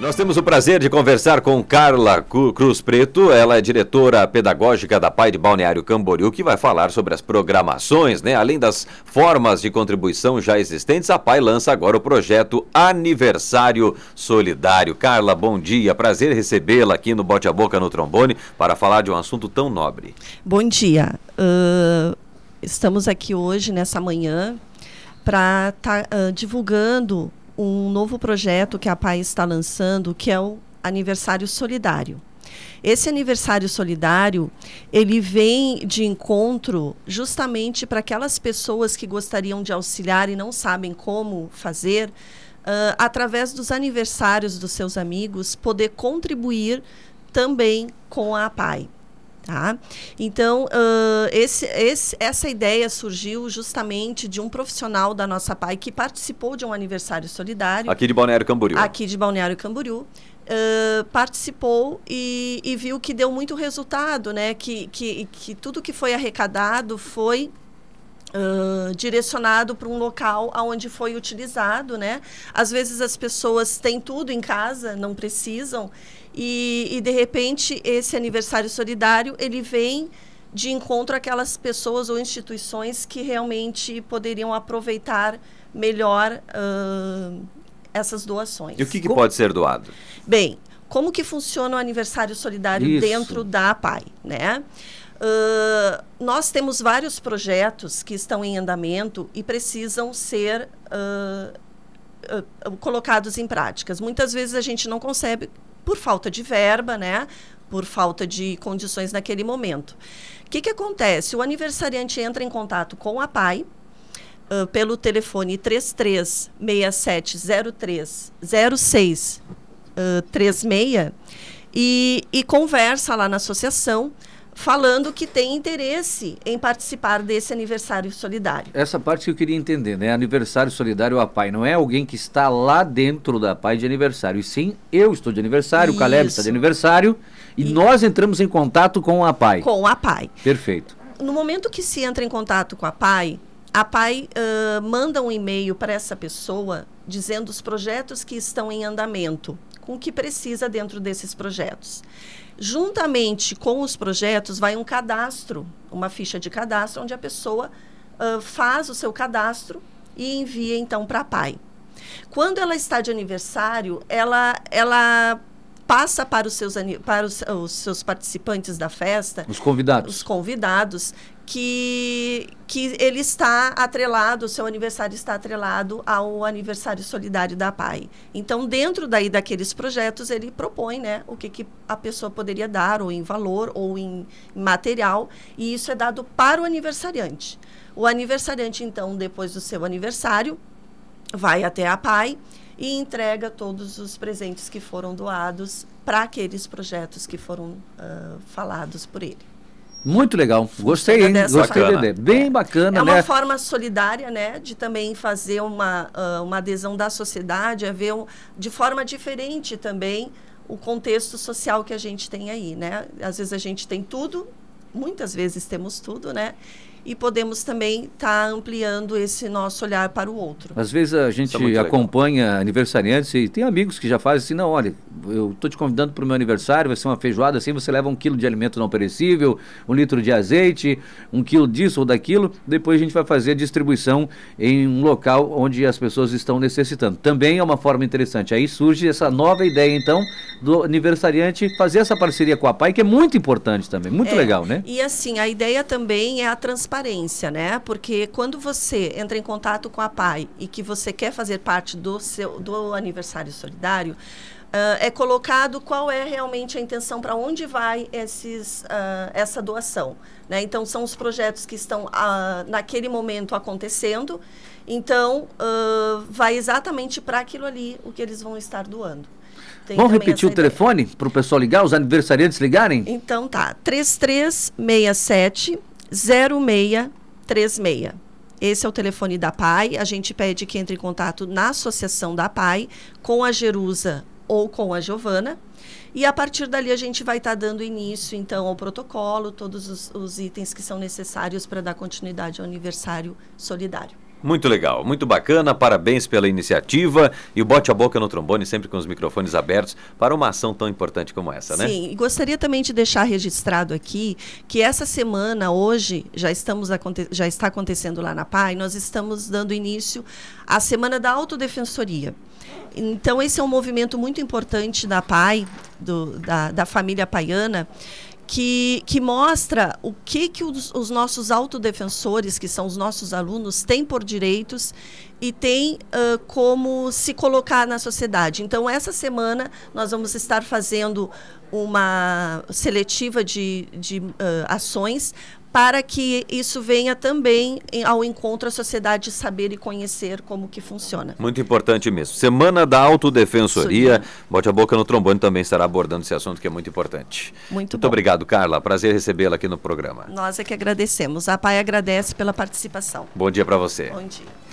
Nós temos o prazer de conversar com Carla Cruz Preto, ela é diretora pedagógica da Pai de Balneário Camboriú, que vai falar sobre as programações, né? Além das formas de contribuição já existentes, a Pai lança agora o projeto Aniversário Solidário. Carla, bom dia, prazer recebê-la aqui no Bote a Boca no Trombone para falar de um assunto tão nobre. Bom dia, uh, estamos aqui hoje, nessa manhã, para estar tá, uh, divulgando um novo projeto que a PAI está lançando, que é o Aniversário Solidário. Esse aniversário solidário, ele vem de encontro justamente para aquelas pessoas que gostariam de auxiliar e não sabem como fazer, uh, através dos aniversários dos seus amigos, poder contribuir também com a PAI. Tá? Então, uh, esse, esse, essa ideia surgiu justamente de um profissional da nossa PAI que participou de um aniversário solidário. Aqui de Balneário Camboriú. Aqui de Balneário Camboriú. Uh, participou e, e, viu que deu muito resultado, né? Que, que, que tudo que foi arrecadado foi Uh, direcionado para um local aonde foi utilizado, né? Às vezes as pessoas têm tudo em casa, não precisam, e, e de repente esse aniversário solidário ele vem de encontro àquelas pessoas ou instituições que realmente poderiam aproveitar melhor uh, essas doações. E o que, que pode ser doado? Bem, como que funciona o aniversário solidário Isso. dentro da APAI, né? Uh, nós temos vários projetos que estão em andamento e precisam ser uh, uh, colocados em práticas. Muitas vezes a gente não consegue por falta de verba, né? Por falta de condições naquele momento. O que, que acontece? O aniversariante entra em contato com a PAI pelo telefone 336703 06 36 e, e conversa lá na associação falando que tem interesse em participar desse aniversário solidário. Essa parte que eu queria entender, né? Aniversário solidário APAI não é alguém que está lá dentro da APAI de aniversário, e sim eu estou de aniversário, Isso. o Caleb está de aniversário e, e, nós entramos em contato com a APAI. Com a APAI. Perfeito. No momento que se entra em contato com a APAI, a PAI uh, manda um e-mail para essa pessoa dizendo os projetos que estão em andamento, com o que precisa dentro desses projetos. Juntamente com os projetos, vai um cadastro, uma ficha de cadastro, onde a pessoa uh, faz o seu cadastro e envia então para a PAI. Quando ela está de aniversário, ela, ela passa para os seus, para os, os, seus participantes da festa, os convidados, os convidados, que, que ele está atrelado, o seu aniversário está atrelado ao aniversário solidário da PAI. Então, dentro daí daqueles projetos, ele propõe né, o que, que a pessoa poderia dar, ou em valor, ou em material, e isso é dado para o aniversariante. O aniversariante, então, depois do seu aniversário, vai até a PAI e entrega todos os presentes que foram doados para aqueles projetos que foram uh, falados por ele. Muito legal. Gostei, hein? Gostei ideia. Bem é. bacana, É uma né? forma solidária, né? De também fazer uma, uh, uma adesão da sociedade, a ver um, de forma diferente também o contexto social que a gente tem aí, né? Às vezes a gente tem tudo, muitas vezes temos tudo, né? E podemos também estar tá ampliando esse nosso olhar para o outro. Às vezes a gente é acompanha legal. aniversariantes e tem amigos que já fazem assim, não, olha, eu estou te convidando para o meu aniversário, vai ser uma feijoada assim, você leva um quilo de alimento não perecível, um litro de azeite, um quilo disso ou daquilo, depois a gente vai fazer a distribuição em um local onde as pessoas estão necessitando. Também é uma forma interessante. Aí surge essa nova ideia, então, do aniversariante fazer essa parceria com a PAI, que é muito importante também, muito é, legal, né? E assim, a ideia também é a transparência transparência, né? Porque quando você entra em contato com a PAI e que você quer fazer parte do seu do aniversário solidário, uh, é colocado qual é realmente a intenção para onde vai esses, uh, essa doação. Né? Então, são os projetos que estão uh, naquele momento acontecendo. Então, vai exatamente para aquilo ali o que eles vão estar doando. Tem Vamos repetir o telefone para o pessoal ligar, os aniversariantes ligarem? Então tá, 3367 0636. Esse é o telefone da PAI. A gente pede que entre em contato na associação da PAI com a Jerusa ou com a Giovana. E a partir dali a gente vai estar tá dando início, então, ao protocolo, todos os, os itens que são necessários para dar continuidade ao aniversário solidário. Muito legal, muito bacana, parabéns pela iniciativa e o bote a boca no trombone sempre com os microfones abertos para uma ação tão importante como essa, né? Sim, e gostaria também de deixar registrado aqui que essa semana, hoje, já, estamos já está acontecendo lá na PAI, nós estamos dando início à Semana da Autodefensoria. Então, esse é um movimento muito importante da PAI, do, da, da família paiana, que, que mostra o que, que os, os, nossos autodefensores, que são os nossos alunos, têm por direitos e têm uh, como se colocar na sociedade. Então, essa semana, nós vamos estar fazendo uma seletiva de, de uh, ações para que isso venha também ao encontro à sociedade saber e conhecer como que funciona. Muito importante mesmo. Semana da Autodefensoria. Bote a boca no trombone também estará abordando esse assunto que é muito importante. Muito, muito obrigado, Carla. Prazer recebê-la aqui no programa. Nós é que agradecemos. A PAI agradece pela participação. Bom dia para você. Bom dia.